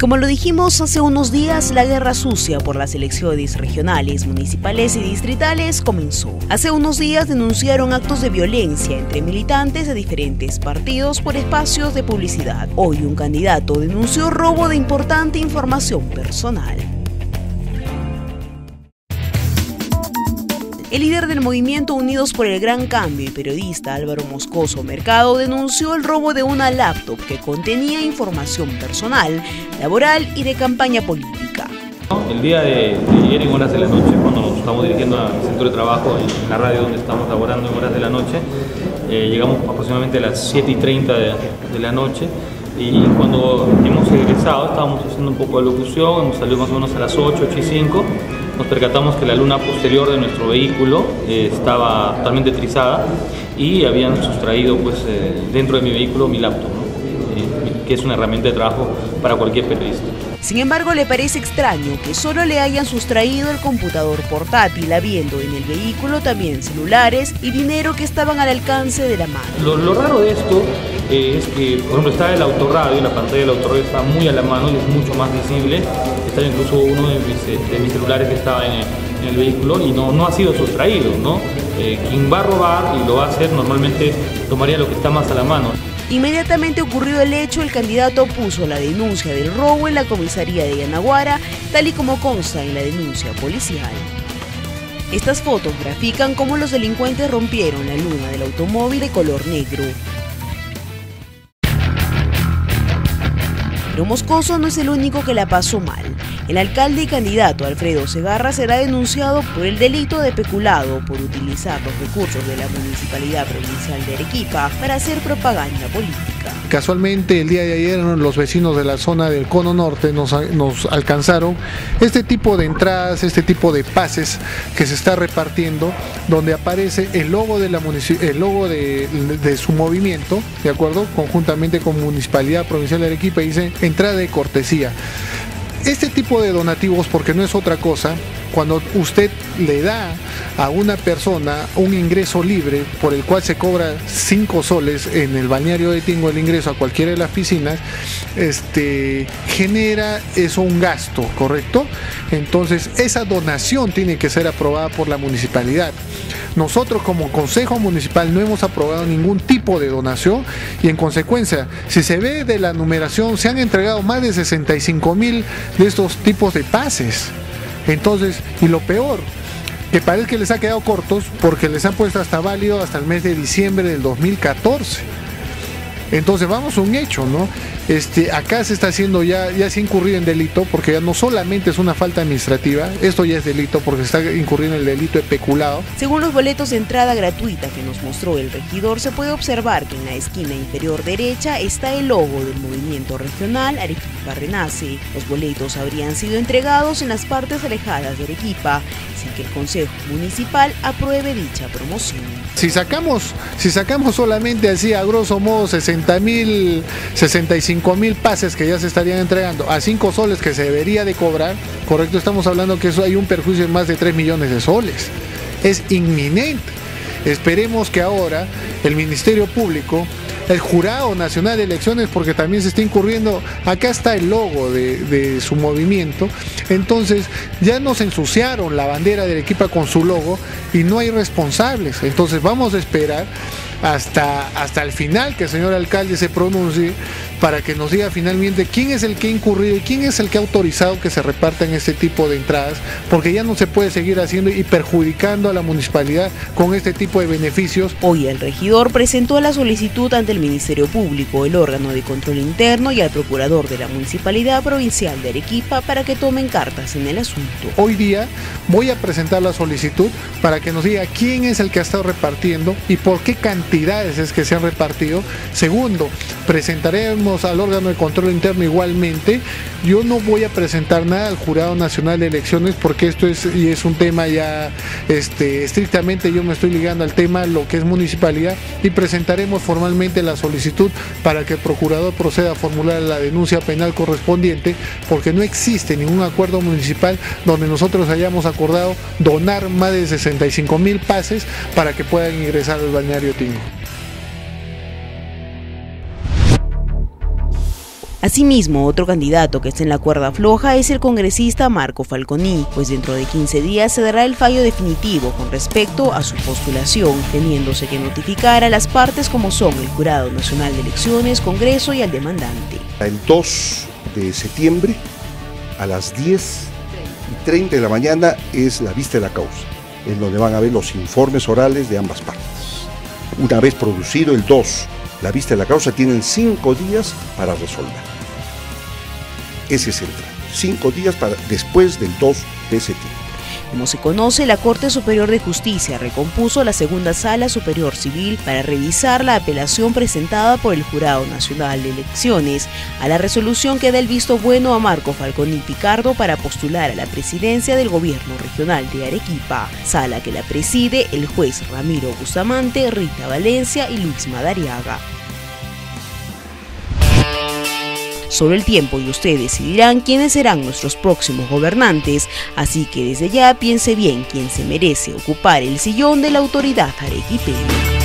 como lo dijimos hace unos días, la guerra sucia por las elecciones regionales, municipales y distritales comenzó. Hace unos días denunciaron actos de violencia entre militantes de diferentes partidos por espacios de publicidad. Hoy un candidato denunció robo de importante información personal. El líder del movimiento Unidos por el Gran Cambio y periodista Álvaro Moscoso Mercado denunció el robo de una laptop que contenía información personal, laboral y de campaña política. El día de, ayer en horas de la noche, cuando nos estamos dirigiendo al centro de trabajo en la radio donde estamos laborando en horas de la noche, eh, llegamos aproximadamente a las 7 y 30 de, de la noche y cuando hemos egresado estábamos haciendo un poco de locución, hemos salido más o menos a las 8, 8 y 5 nos percatamos que la luna posterior de nuestro vehículo eh, estaba totalmente trizada y habían sustraído pues, eh, dentro de mi vehículo mi laptop, eh, que es una herramienta de trabajo para cualquier periodista. Sin embargo, le parece extraño que solo le hayan sustraído el computador portátil, habiendo en el vehículo también celulares y dinero que estaban al alcance de la mano. Lo, lo raro de esto es que, por ejemplo, está el autorradio, la pantalla del autorradio está muy a la mano y es mucho más visible. Está incluso uno de mis, celulares que estaba en el, vehículo y no, no ha sido sustraído, ¿no? Eh, quien va a robar y lo va a hacer normalmente tomaría lo que está más a la mano. Inmediatamente ocurrido el hecho, el candidato puso la denuncia del robo en la comisaría de Yanaguara, tal y como consta en la denuncia policial. Estas fotos grafican cómo los delincuentes rompieron la luna del automóvil de color negro. Moscoso no es el único que la pasó mal. El alcalde y candidato Alfredo Segarra será denunciado por el delito de peculado por utilizar los recursos de la Municipalidad Provincial de Arequipa para hacer propaganda política. Casualmente el día de ayer los vecinos de la zona del Cono Norte nos, alcanzaron este tipo de entradas, este tipo de pases que se está repartiendo, donde aparece el logo de, la el logo de, de su movimiento, ¿de acuerdo? Conjuntamente con Municipalidad Provincial de Arequipa, dice entrada de cortesía. Este tipo de donativos, porque no es otra cosa, cuando usted le da a una persona un ingreso libre por el cual se cobra 5 soles en el balneario de Tingo el ingreso a cualquiera de las piscinas, este, genera eso un gasto, ¿correcto? Entonces esa donación tiene que ser aprobada por la municipalidad. Nosotros como Consejo Municipal no hemos aprobado ningún tipo de donación y en consecuencia, si se ve de la numeración, se han entregado más de 65 mil de estos tipos de pases. Entonces, y lo peor, que parece que les ha quedado cortos porque les han puesto hasta válido hasta el mes de diciembre del 2014. Entonces vamos a un hecho, ¿no? Este, acá se está haciendo ya, ya se ha incurrido en delito, porque ya no solamente es una falta administrativa, esto ya es delito porque se está incurriendo en el delito de peculado. Según los boletos de entrada gratuita que nos mostró el regidor, se puede observar que en la esquina inferior derecha está el logo del movimiento regional Arequipa Renace. Los boletos habrían sido entregados en las partes alejadas de Arequipa, sin que el Consejo Municipal apruebe dicha promoción. Si sacamos, si sacamos solamente así a grosso modo 60 mil, 65 mil pases que ya se estarían entregando a 5 soles que se debería de cobrar, correcto, estamos hablando que eso hay un perjuicio de más de 3 millones de soles. Es inminente. Esperemos que ahora el Ministerio Público, el Jurado Nacional de Elecciones, porque también se está incurriendo, acá está el logo de, de su movimiento, entonces ya nos ensuciaron la bandera del equipo con su logo y no hay responsables. Entonces vamos a esperar hasta, hasta el final que el señor alcalde se pronuncie para que nos diga finalmente quién es el que ha incurrido y quién es el que ha autorizado que se repartan este tipo de entradas, porque ya no se puede seguir haciendo y perjudicando a la municipalidad con este tipo de beneficios. Hoy el regidor presentó la solicitud ante el Ministerio Público, el órgano de control interno y al procurador de la Municipalidad Provincial de Arequipa para que tomen cartas en el asunto. Hoy día voy a presentar la solicitud para que nos diga quién es el que ha estado repartiendo y por qué cantidades es que se han repartido. Segundo, presentaremos al órgano de control interno igualmente. Yo no voy a presentar nada al Jurado Nacional de Elecciones porque esto es, y es un tema ya este, estrictamente, yo me estoy ligando al tema, lo que es municipalidad, y presentaremos formalmente la solicitud para que el procurador proceda a formular la denuncia penal correspondiente, porque no existe ningún acuerdo municipal donde nosotros hayamos acordado donar más de 65 mil pases para que puedan ingresar al balneario Tingo. Asimismo, otro candidato que está en la cuerda floja es el congresista Marco Falconi, pues dentro de 15 días se dará el fallo definitivo con respecto a su postulación, teniéndose que notificar a las partes como son el Jurado Nacional de Elecciones, Congreso y al demandante. El 2 de septiembre a las 10 y 30 de la mañana es la vista de la causa, en donde van a ver los informes orales de ambas partes. Una vez producido el 2, la vista de la causa, tienen 5 días para resolver. Ese es el Cinco días para, después del 2 de septiembre. Como se conoce, la Corte Superior de Justicia recompuso la Segunda Sala Superior Civil para revisar la apelación presentada por el Jurado Nacional de Elecciones a la resolución que da el visto bueno a Marco Falconi Picardo para postular a la presidencia del Gobierno Regional de Arequipa, sala que la preside el juez Ramiro Bustamante, Rita Valencia y Luis Madariaga. Solo el tiempo y ustedes decidirán quiénes serán nuestros próximos gobernantes, así que desde ya piense bien quién se merece ocupar el sillón de la autoridad arequipeña.